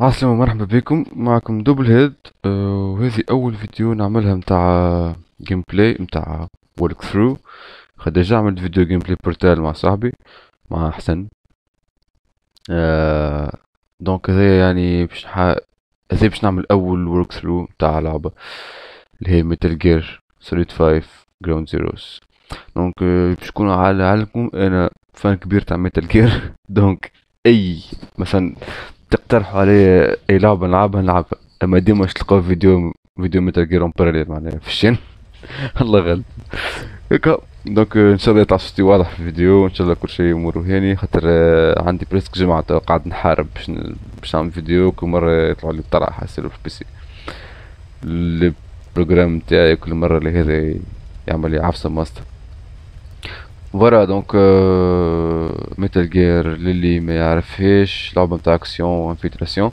عسلامة مرحبا بكم. معكم Double Head آه، وهذه أول فيديو نعملها متاع gameplay متاع walkthrough déjà عملت فيديو gameplay Portal مع صاحبي مع حسن. آه donc هذا يعني باش نح... هذا باش نعمل أول walkthrough متاع لعبة اللي هي Metal Gear Solid V Ground Zeroes donc باش نكون على علمكم أنا fan كبير تاع Metal Gear donc أي مثلا تقترحوا علي اي لعبه نلعبها نلعبها اما ديما تلقاو فيديو فيديو متل جير اون باراليل معناها في الشين. الله غالب هكا. دونك إن شاء الله يطلع صوتي واضح في الفيديو إن شاء الله كل شيء اموره هاني خاطر آه، عندي بريسك جمعة قاعد نحارب باش باش نعمل فيديو كل مرة يطلعوا لي طرح يصيروا في البيسي البروجرام تاعي كل مرة لهذا يعمل لي عفسة ماستر. voilà donc Metal Gear للي ما يعرفهاش لعبة نتاع action infiltration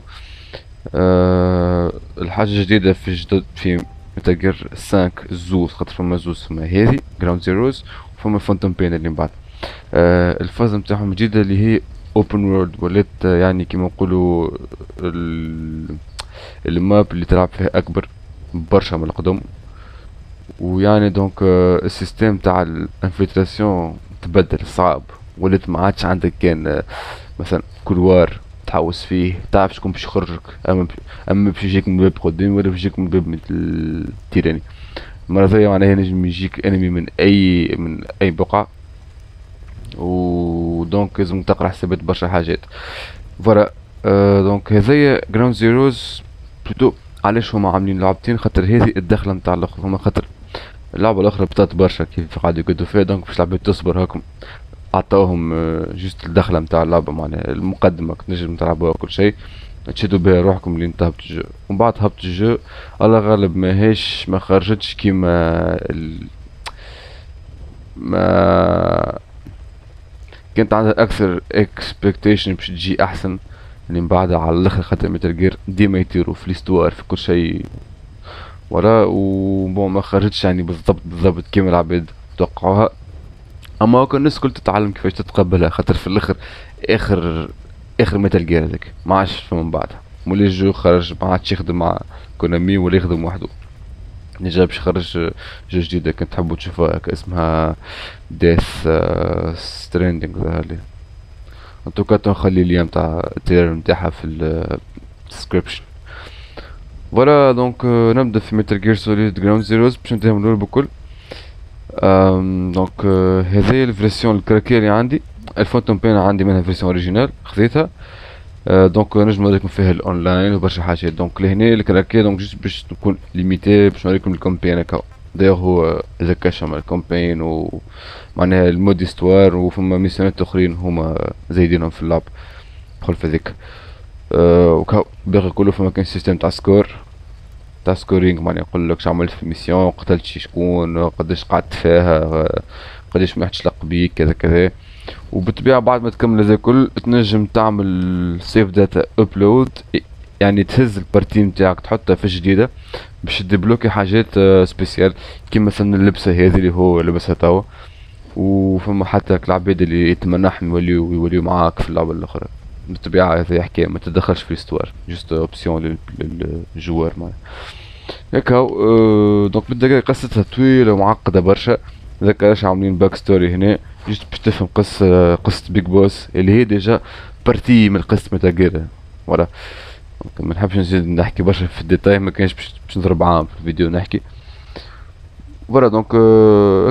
أه الحاجة الجديدة في جدد في Metal Gear 5 زوز خاطر فما زوز فما هذي Ground Zeroes وفما Phantom Pain اللي من بعد أه الفازة نتاعهم الجديدة اللي هي open world ولات يعني كيما نقولوا ال map اللي تلعب فيها اكبر برشا من القدم ويعني donc ال système تاع ال infiltration تبدل صعب. ولات ما عادش عندك كان آه، مثلا couloir تحوس فيه تعرف شكون باش يخرجك. أما أما باش يجيك من الباب قدام ولا باش يجيك من مثل التيراني. المرة ثانية معناها ينجم يجيك ennemi من اي من أي بقعة. و donc لازم تقرأ حسابات برشا حاجات. voilà أه donc هذايا Ground Zeroes plutôt علاش هما عاملين لعبتين؟ خاطر هذه الدخلة نتاع الآخر هما خاطر اللعبة الأخرى بطات برشا كيف قاعد يقعدوا فيها donc باش العباد تصبر هاكم عطاوهم juste الدخلة متاع اللعبة معناها المقدمة تنجم تلعبوها كل شيء تشدوا بها روحكم لين تهبط ال jeu. ومن بعد هبط ال jeu على غالب ماهيش ما خرجتش كيما ال... ما كانت عندها أكثر expectation باش تجي أحسن اللي من بعدها على الآخر خاطر جير ديما يطيروا في الإستوار في كل شيء. ولا وبون ما خرجتش يعني بالضبط بالضبط كيما العباد توقعوها. أما هكا الناس الكل تتعلم كيفاش تتقبلها خاطر في الآخر آخر آخر ميتال جير هذاك. ما عادش من بعدها مولي الجو خرج ما عادش يخدم مع كونامي ولا يخدم وحده. نجا باش يخرج جو جديدة كنت تحبوا هكا اسمها ديث Stranding ظهر لي أنتو نخلي اللي تاع ال trailer نتاعها في ال description voilà donc نبدا في Metal Gear Solid Ground Zeroes باش الأول بكل donc هذه ال version ال craquée اللي عندي ال Phantom Pain عندي منها version originale خذيتها donc نجم نوريكم فيها الاونلاين وبرشا حاجات donc لهنا ال craquée donc juste باش تكون limitée باش نوريكم ال campagne هكا دايوغ هو ذكا شمال الكومبين و معناها المود استوار وفما ميسيونات اخرين هما زايدينهم في اللعب بخل في ذيك وكا باقي كله فما كان سيستم تاع سكور تاع سكورينغ معناها يقول لك عملت في ميسيون قتلت شي شكون قداش قعدت فيها قداش ما حدش لق بيك كذا كذا. وبالطبيعة بعد ما تكمل هذا الكل تنجم تعمل سيف داتا ابلود يعني تهز ال partie نتاعك تحطها في جديدة باش تدبلوكي حاجات spéciales آه، كيما مثلا اللبسة هذه اللي هو لبسها توا. وفما حتى العباد اللي يتمنحهم يوليو يوليو معاك في اللعبة الأخرى. بالطبيعة هذه حكاية ما تدخلش في ال histoire juste option لل joueur معناها. هكا أه donc بالدقيقة قصتها طويلة ومعقدة برشا. ذاك علاش عاملين backstory هنا؟ juste باش تفهم قصة قصة Big Boss اللي هي déjà partie من قصة Metal Gear ولا ما نحبش نزيد نحكي برشا في الديتاي ما كانش باش نضرب عام في الفيديو نحكي. voilà donc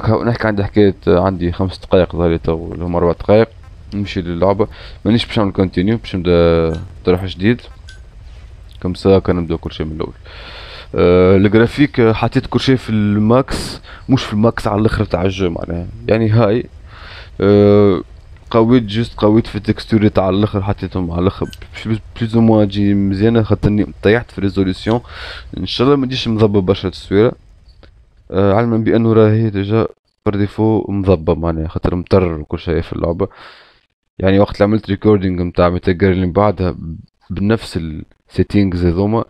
هكا نحكي عندي حكاية عندي خمس دقايق ظهري تو هما أربع دقايق. نمشي للعبة. مانيش باش نعمل continue باش نبدا طرح جديد. comme ça كان نبدأ كل شيء من الأول. أه الجرافيك حطيت كل شيء في ال max مش في ال max على الأخر تاع ال jeu معناها. يعني هاي أه قويت juste قويت في ال texture تاع الأخر حطيتهم على الأخر. plus ou moins تجي مزيانه خاطرني طيحت في résolution إن شاء الله ما تجيش مضبب برشا التصويره أه علما بأنه راهي déjà par défaut مضبب معناها خاطر مطر وكل شيء في اللعبة. يعني وقت عملت recording نتاع Metal Gear اللي بعدها بنفس ال settings هذوما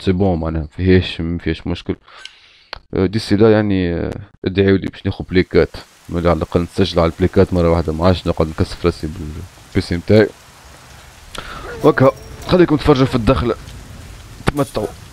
c'est bon معناها مفيهاش مفيهاش مشكل. آه، دي لا يعني آه، ادعيوا لي باش ناخذ بليكات على الأقل نسجل على البليكات مرة واحدة ما عادش نقعد نكسف راسي بالبيسي نتاعي وكا خليكم تفرجوا في الدخلة. تمتعوا.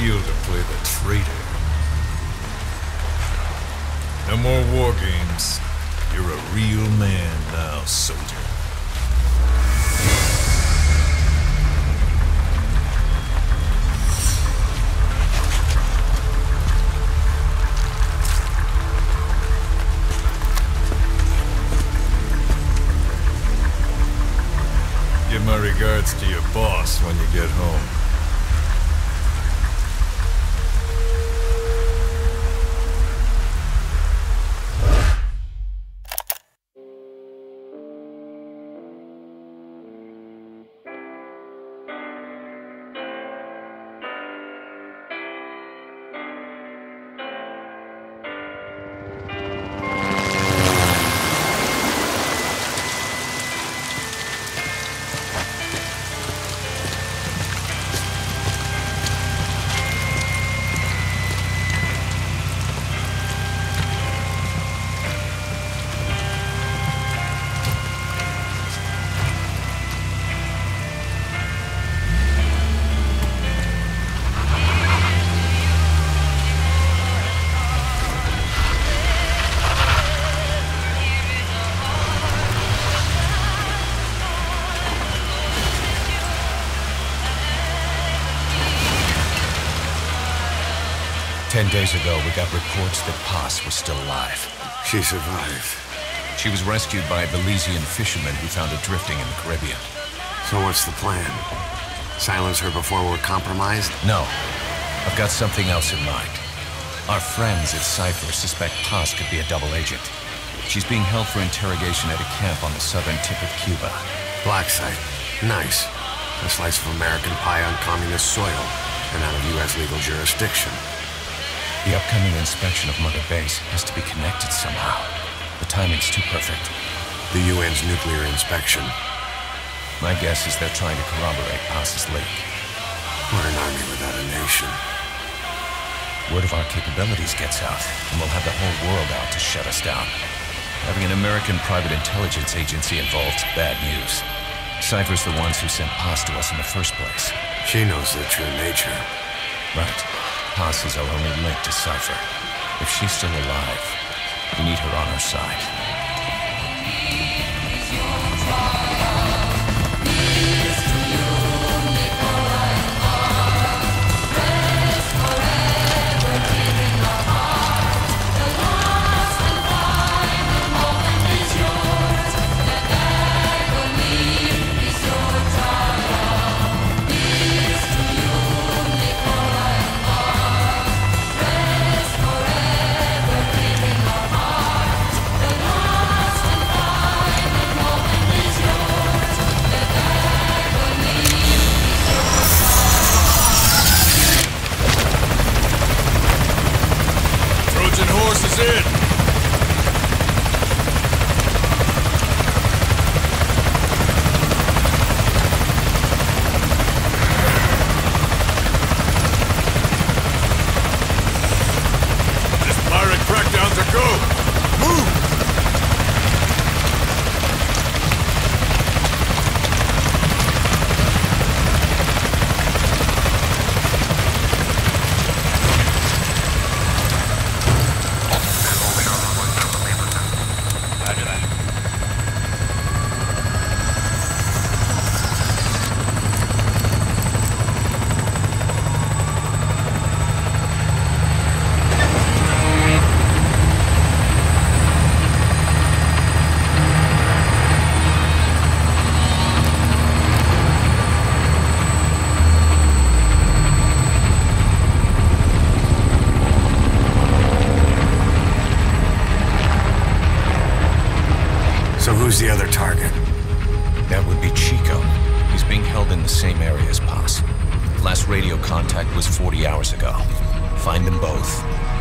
Feel to play the traitor? No more war games. You're a real man now, soldier. Give my regards to your boss when you get home. Days ago, we got reports that Paz was still alive. She survived. She was rescued by a Belizean fisherman who found her drifting in the Caribbean. So what's the plan? Silence her before we're compromised? No. I've got something else in mind. Our friends at Cypher suspect Paz could be a double agent. She's being held for interrogation at a camp on the southern tip of Cuba. Black site. Nice. A slice of American pie on communist soil and out of U.S. legal jurisdiction. The upcoming inspection of Mother Base has to be connected somehow. The timing's too perfect. The UN's nuclear inspection. My guess is they're trying to corroborate Paz's leak. We're an army without a nation. Word of our capabilities gets out, and we'll have the whole world out to shut us down. Having an American private intelligence agency involved's bad news. Cypher's the ones who sent Paz to us in the first place. She knows their true nature. Right. Paz is our only link to Cypher. If she's still alive, we need her on our side.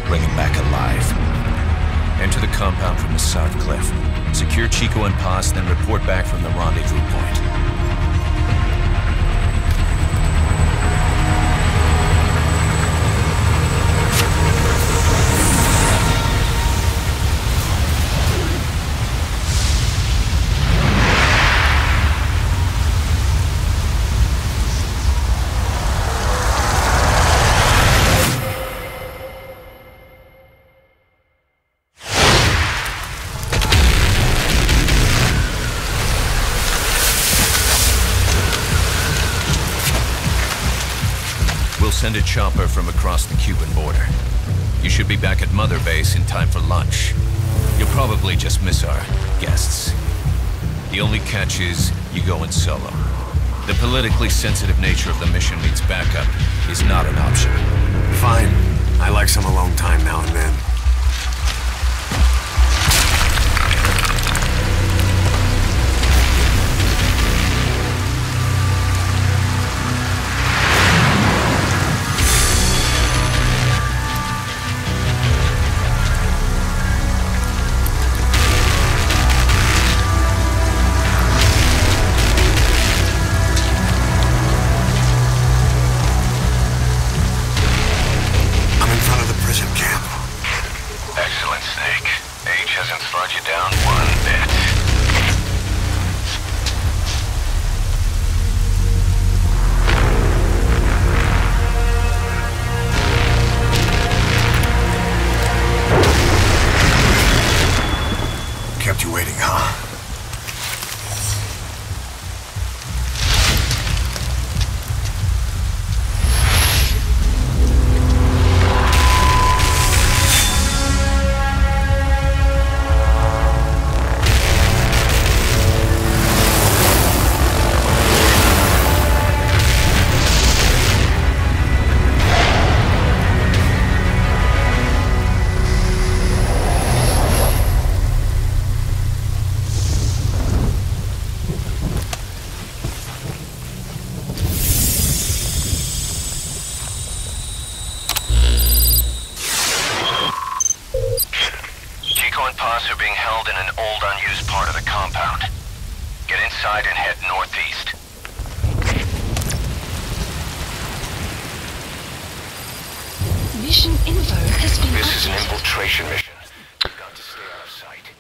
Bring him back alive. Enter the compound from the south cliff. Secure Chico and Paz, then report back from the rendezvous point. Sensitive nature of the mission means backup is not an option. Fine. I like some alone time now and then.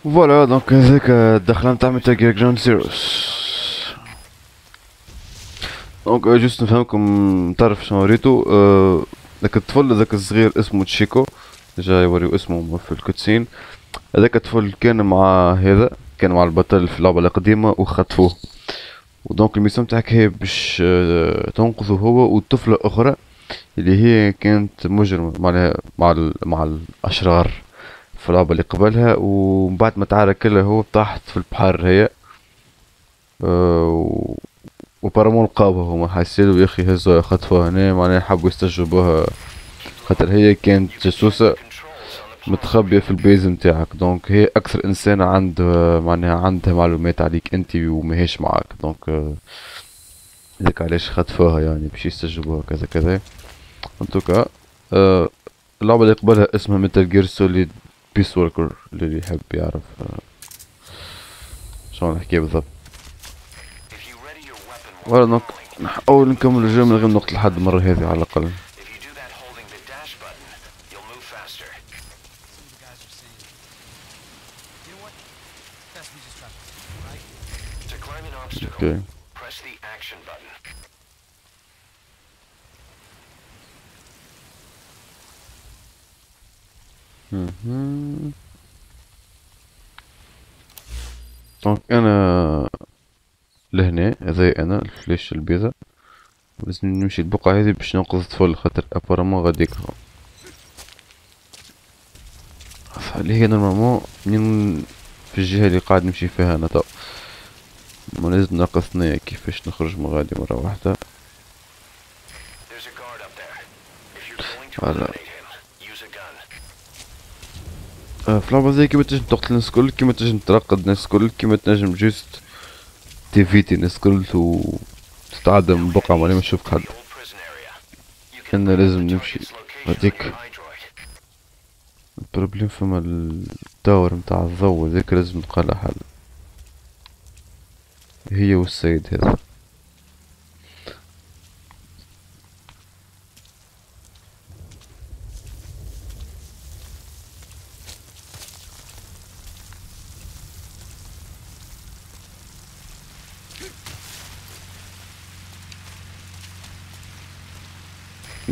voilà donc هذاك الدخله نتاع Metal Gear Ground Zeroes donc juste نفهمكم تعرف شنو وريتو آه، ذاك الطفل ذاك الصغير اسمه تشيكو جا يوريو اسمه في ال cutscene هذاك الطفل كان مع هذا كان مع البطل في اللعبة القديمة وخطفوه و donc ال mission تاعك هي باش تنقذه هو وطفلة أخرى اللي هي كانت معناها مع ال- مع الأشرار في اللعبة اللي قبلها ومن بعد ما تعارك كلها هو طاحت في البحر هي. آه، و- و apparemment لقاوها هما. حسيلو يا أخي هزوا خطفوها هنا معناها حبوا يستجوبوها. خاطر هي كانت جاسوسة متخبية في ال base نتاعك. donc هي أكثر إنسانة عندها معناها عندها معلومات عليك أنت وماهيش معاك. donc آه، هذاك علاش خطفوها يعني باش يستجوبوها كذا كذا. en tout cas آه، اللعبة اللي قبلها اسمها Metal Gear Solid Peace Walker اللي يحب يعرف آه، شلون الحكاية بالضبط. ولا donc نحاول نكمل ال game من غير ما نقتل حد المرة هذه على الأقل. If donc أنا لهنا هذا أنا ال flèche البيضاء. لازم نمشي البقعة هذه باش ننقذ الطفل خاطر apparemment غاديك هو اللي هي normalement منين في الجهة اللي قاعد نمشي فيها أنا تو. ما لازم ناقص ثنيا كيفاش نخرج من غادي مرة واحدة. There's في لعبة زي كيما تنجم تقتل الناس الكل كيما تنجم ترقد الناس الكل كيما تنجم juste تيفيتي الناس الكل و تتعدى من بقعة ما ما تشوفك حد. كان لازم نمشي هذيك. البروبليم فما الدور متاع الضوء هذاك لازم نلقى حل. هي والسيد هذا.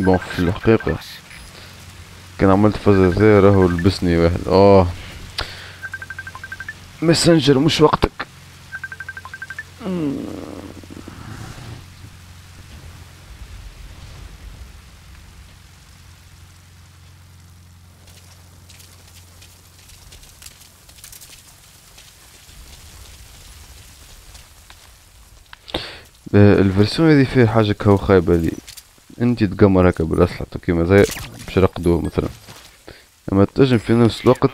بون في الحقيقة كان عملت فزازير راهو لبسني واحد. آه. ماسنجر مش وقتك. ال version هذه فيها حاجة كهو خايبة لي. انت تقمر هكا بالأسلحة كيما زي باش يرقدوه مثلا. أما تنجم في نفس الوقت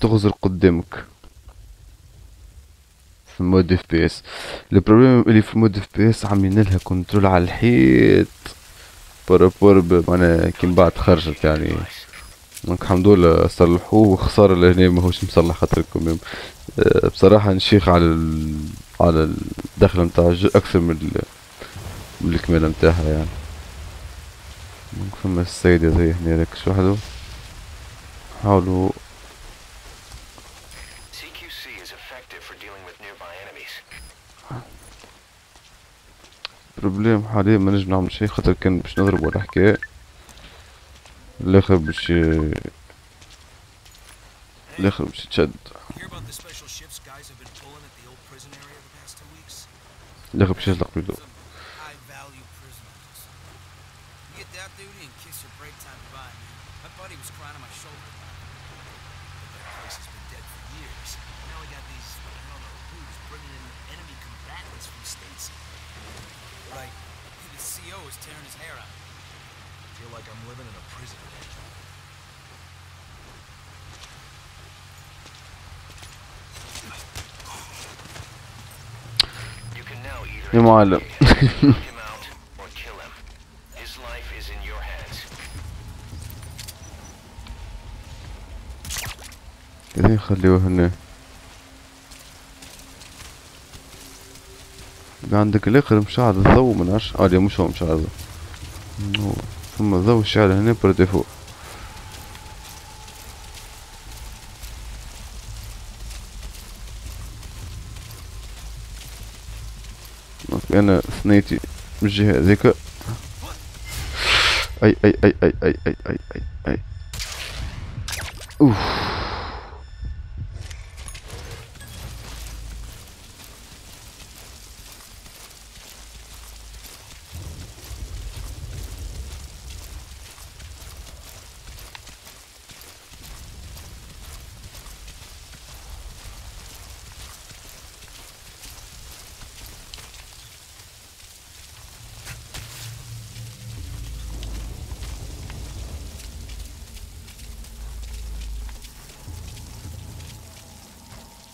تغزر قدامك. في mode FPS ال problème اللي في mode FPS عاملين لها contrôle على الحيط. par rapport معناها كي من بعد خرجت يعني. donc الحمد لله صلحوه وخسارة لهنا ماهوش مصلح خاطر أه بصراحة نشيخ على ال... على الدخلة متاع أكثر من بالكمالة متاعها يعني. ممكن فما السيدة زي هنا راك وحده. حاولوا. بروبليم حاليا ما نجم نعمل شي خاطر كان باش نضرب ولا حكاية الآخر باش الآخر باش يتشد. الآخر باش يزلق بيدو. يا معلم. كذا خليوه هنا؟ عندك الإخر مشعل الضوء من عش آه مش هو مشعل ثم الضوء شعل هنا برديفو gonna snake jihazeka. Aïe, aïe, aïe, aïe, aïe, aïe, aïe, aïe. Ouf.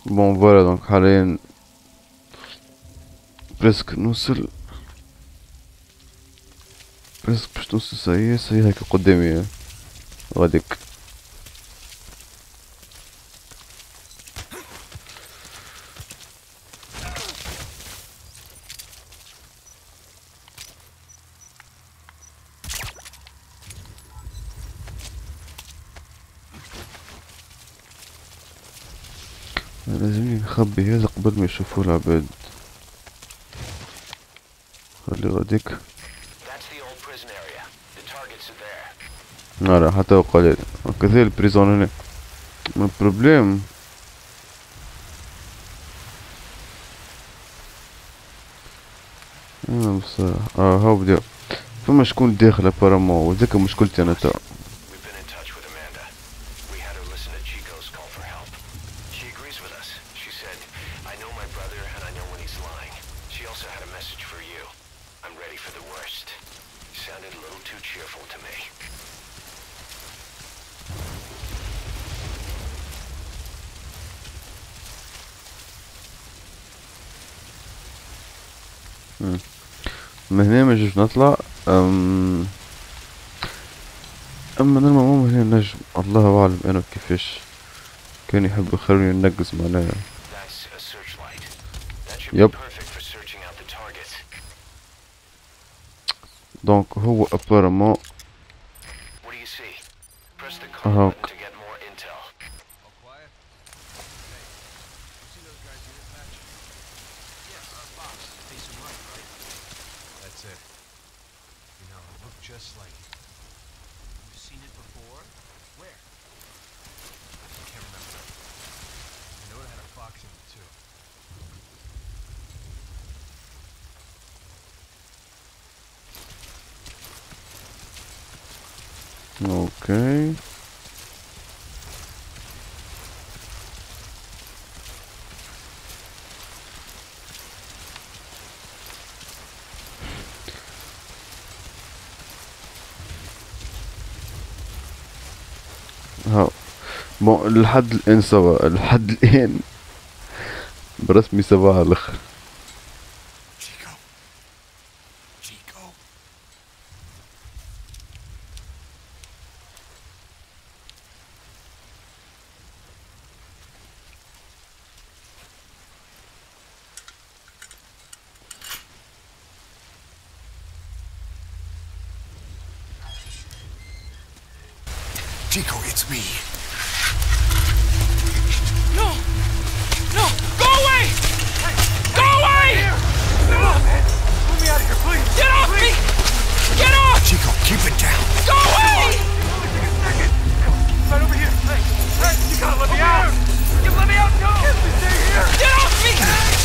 Bon voilà donc حاليا presque نوصل presque باش نوصل صحيح صحيح هكا قدامي غاديك لازم نخبي هذا قبل ما يشوفوا العباد خلي غاديك نرى حتى وقال كذا البريزون هنا. ما البروبليم أنا بصراحة آه هاو بدا فما شكون داخل ابارامون وذاك مشكلتي أنا تا. نجم نطلع أم... أما نرمى مو هنا نجم الله أعلم أنا كيفاش. كان يحب يخلوني ننقز معناها. يب دونك هو ابارمون هاك That's it. just like it. You've seen it before? Where? I can't remember. I know it had a fox in it too. Okay. بون لحد الآن سوا لحد الآن برسمي سوا على الآخر Chico. It's me. No! No! Go away! Go away! Get off me out of here, please! Get off me! Get off! Chico, keep it down. Go away! Take a second! Right over here! Hey! Hey! You gotta let me out! You let me out! No! Stay here! Get off me! Get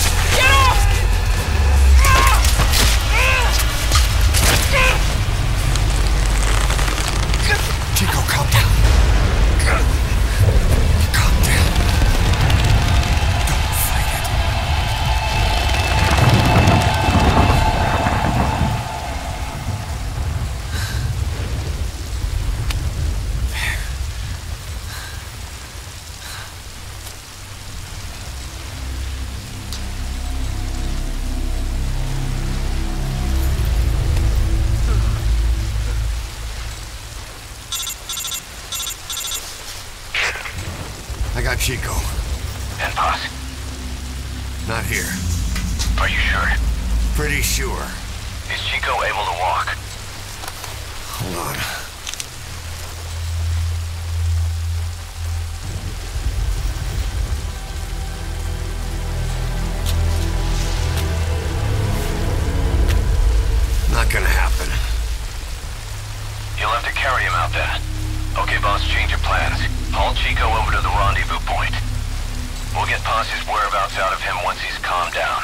get Paz's whereabouts out of him once he's calmed down.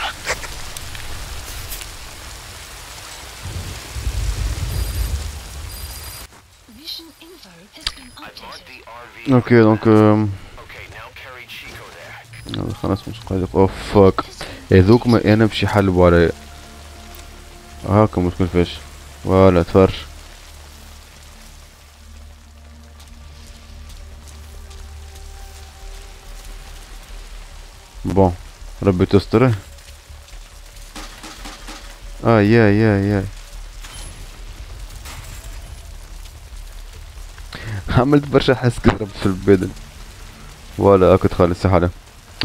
أوكي دونك. يلا خلاص مش قادر اوف فاك هذوك ما أنا بشي حلبوا علي هاكا مشكل فيش ولا تفرش بون ربي تستره آه يا يا يا عملت برشا حس كهرب في البدن. ولا اكد خالص حالة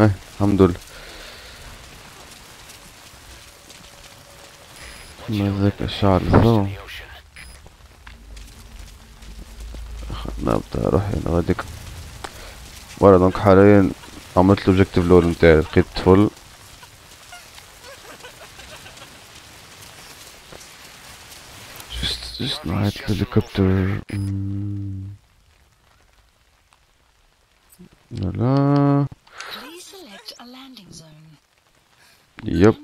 إيه الحمد لله. مزاك الشعر الضوء The ocean. نبدأ أروح هنا غاديك ولا دونك حاليا عملت الاوبجيكتيف الأول نتاعي لقيت فل جست نهاية الهليكوبتر. لا zone. يب.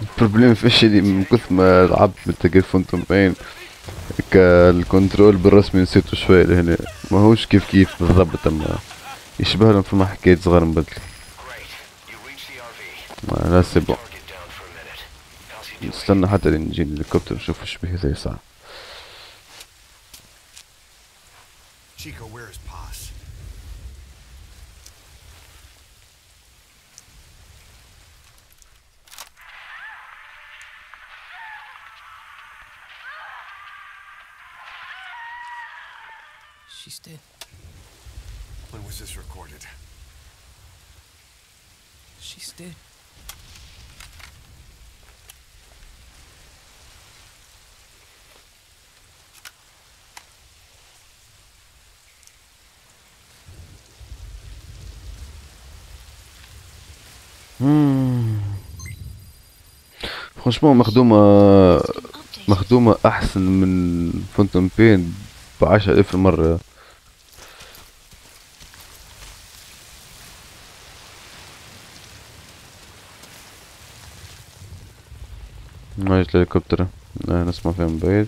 البروبليم فيش دي من كثر ما لعبت بالتقيل فانتوم بين ال control بالرسمي نسيته شوية لهنا ما هوش كيف كيف بالضبط أما يشبه لهم فما حكاية صغار مبدل Great. You reached the RV. voilà c'est bon? نستنى حتى لين يجي الهليكوبتر نشوف به زي ساعة Chico, where is Paz? She's dead. When was this recorded? She's dead. فرانشمون مخدومة Updated. مخدومة أحسن من فونتوم بين بعشرة ألف مرة الهليكوبتر آه، نسمع فيها من بعيد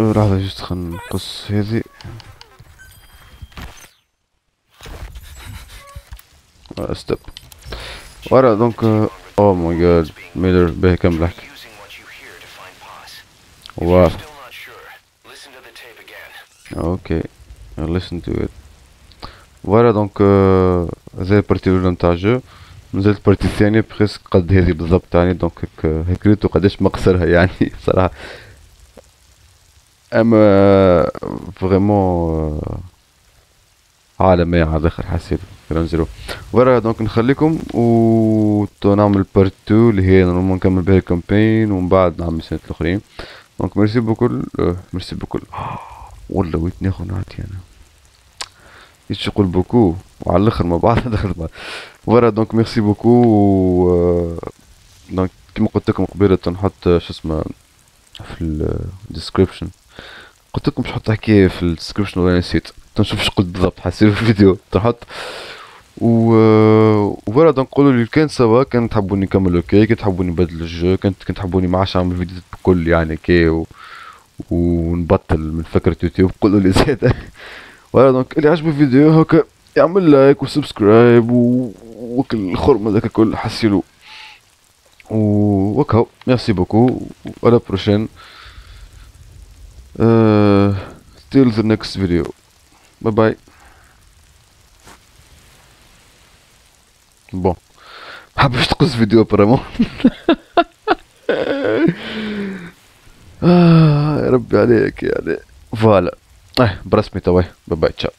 لحظة juste نقص هذي. stop voilà donc oh my God ميلر به كمل احكي wow. OK listen to it. voilà donc آه، هذا ال partie الأولى نتاع ال jeu. نزلت ال partie الثانية presque قد هذه بالضبط يعني donc هيك هيك ريتو قداش مقصرها يعني صراحة. اما فريمون عالمية على الآخر حسيت كلام زيرو. ورا دونك نخليكم و تو نعمل بارت 2 اللي هي نورمالمون نكمل بها الكامبين ومن بعد نعمل سنة الأخرين. دونك ميرسي بوكل آه، ميرسي بوكل والله ويت ناخذ نعطي أنا. يشغل بوكو وعلى الأخر مع بعض دخل بعض ورا دونك ميرسي بوكو و آه، دونك كيما قلت لكم قبيلة نحط آه، شو اسمه في ال description قلت لكم باش نحط حكايه في ال description ولا نسيت. تنشوف إيش قلت بالضبط. حسيت في الفيديو. تحط و و voilà donc قولوا لي كان سوا. كان تحبوني نكمل OK كان تحبوني نبدل ال jeu. كنت كنت تحبوني ما عادش نعمل فيديوهات بكل يعني كي و... ونبطل من فكرة يوتيوب. قولوا لي زيادة. voilà donc اللي عجبه الفيديو هكا يعمل like و subscribe و... وكل الخرم هذاك الكل. حسيلو. و وكاو. merci beaucoup و à la prochaine Uh, till the next video. Bye bye. bon ما حبيتش تقص فيديو vraiment آه يا ربي عليك يعني voilà آه برسمي توا bye bye ciao